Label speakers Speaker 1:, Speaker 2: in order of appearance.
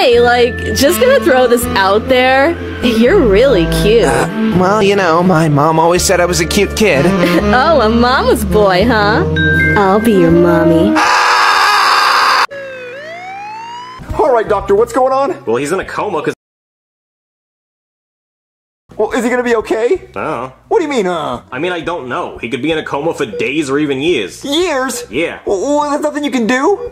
Speaker 1: Hey, like, just gonna throw this out there. You're really cute.
Speaker 2: Uh, well, you know, my mom always said I was a cute kid.
Speaker 1: oh, a mama's boy, huh? I'll be your mommy.
Speaker 3: All right, doctor, what's going on?
Speaker 4: Well, he's in a coma because.
Speaker 3: Well, is he gonna be okay?
Speaker 4: Uh.
Speaker 3: What do you mean, uh?
Speaker 4: I mean, I don't know. He could be in a coma for days or even years.
Speaker 3: Years?
Speaker 4: Yeah.
Speaker 3: Well, there's nothing you can do?